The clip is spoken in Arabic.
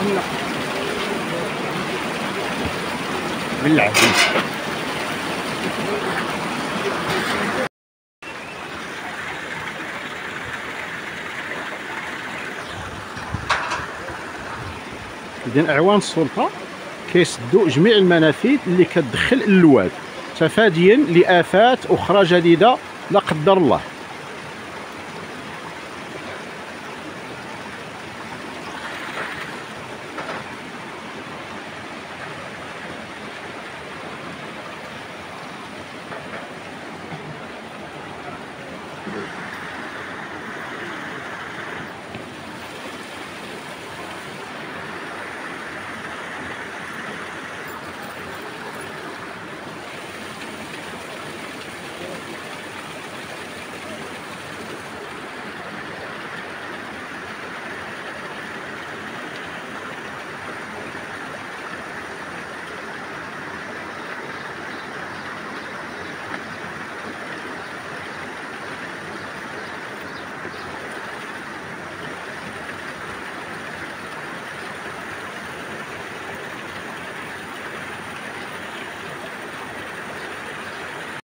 بالله. بالله إعوان السلطة كيسدوا جميع المنافذ اللي كتدخل الواد تفاديا لآفات أخرى جديدة لا قدر الله.